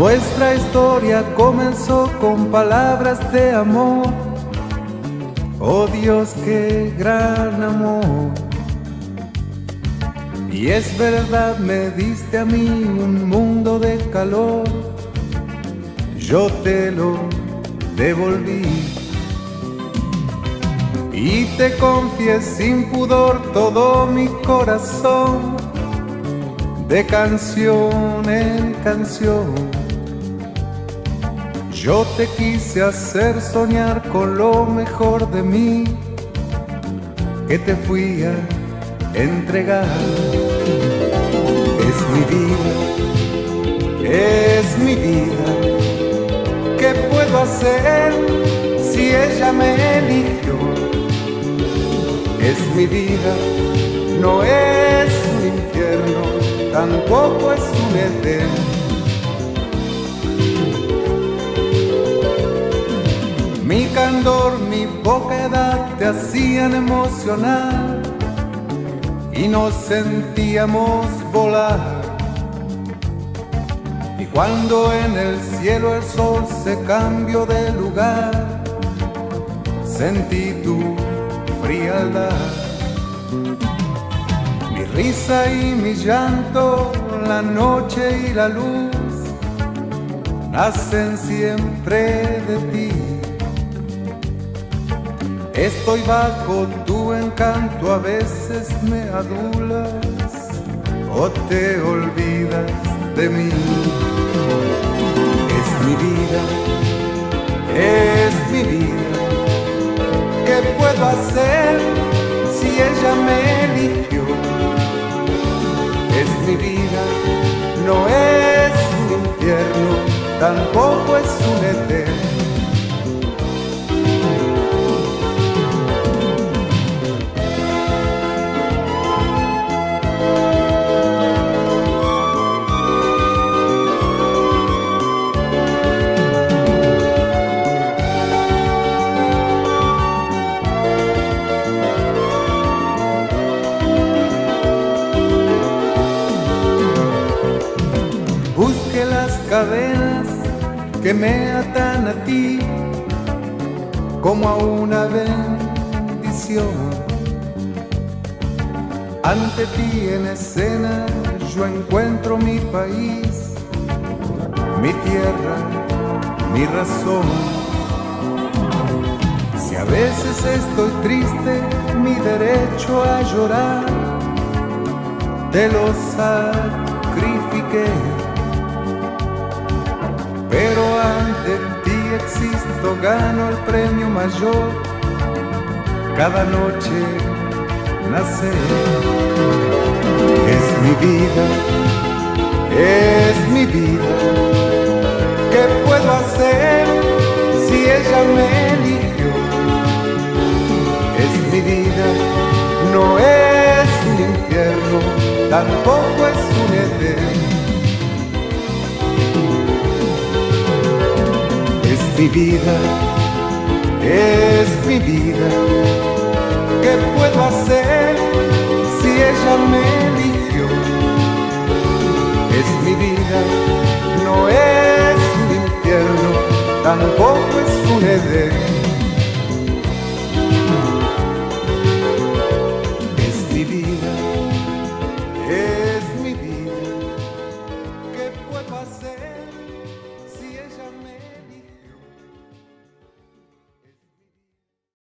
Nuestra historia comenzó con palabras de amor. Oh Dios, qué gran amor. Y es verdad, me diste a mí un mundo de calor. Yo te lo devolví. Y te confié sin pudor todo mi corazón, de canción en canción. Yo te quise hacer soñar con lo mejor de mí, que te fui a entregar. Es mi vida, es mi vida. ¿Qué puedo hacer si ella me eligió? Es mi vida, no es un infierno, tampoco es un edén. Mi candor, mi poca edad te hacían emocionar y nos sentíamos volar. Y cuando en el cielo el sol se cambió de lugar, sentí tu frialdad. Mi risa y mi llanto, la noche y la luz, nacen siempre de ti. Estoy bajo tu encanto, a veces me adulas o te olvidas de mí. Es mi vida, es mi vida. ¿Qué puedo hacer si ella me eligió? Es mi vida, no es un infierno, tampoco es un eterno. Cadenas que me atan a ti como a una bendición. Ante ti en escena yo encuentro mi país, mi tierra, mi razón. Si a veces estoy triste, mi derecho a llorar, te lo sacrifiqué gano el premio mayor. Cada noche nacer es mi vida, es mi vida. ¿Qué puedo hacer si ella me eligió? Es mi vida, no es un infierno, tampoco es un edén. Mi vida, es mi vida. ¿Qué puedo hacer si ella me